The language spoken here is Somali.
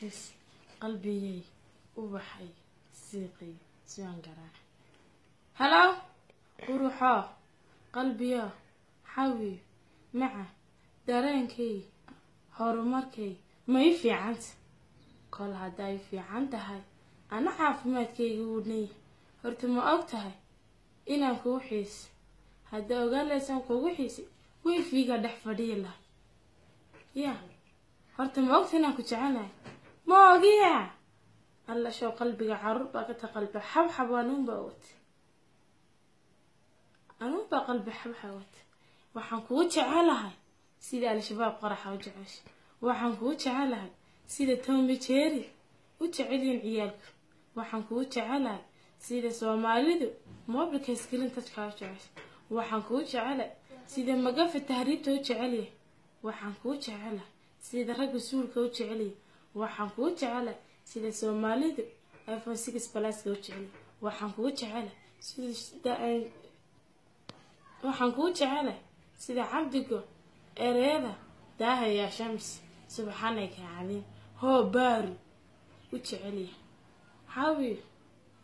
his qalbigay ubaxay siiqay siwaan garaac halow quruxoo qalbiyo xawi maca dareenkay horumarkay ma i fiicanta kol hadday fiican tahay ana caafimaadkayga wuu dhanyahay horta ma og tahay inaan kugu xiisi haddaa ogaan kugu xiisi weyfiga dhex fadhiyi lahay ya horta ma ogta inaan ku jecelahay ma ogiya alla show qalbiga carruur baa ka ta qalbi xabxab anuunbaa wata anuunbaa qalbi xabxab wata waxaan kugu jecelahay sida al-shabaab qaraxa u jecesha waxaan kugu jecelahay sida tombi jeeri u jecelyihin ciyaalku. Waxaan kugu jecelahay sida soomaalidu moobilka iskilin tajkaa u jecesha waxaan kugu jecelahay sida magafa tahriibta u jecelyahay waxaan kugu jecelahay sida ragga suulka u jecelyahay waxaan kugu jecelahay sida soomaalidu iphone six balaska u jecelyahay waxaan kugu sida waxaan kugu jecelahay sida cabdigo ereyada daahayaa shams. Subxaanaka caliim hoo baaru u jecelyahay xaawiyo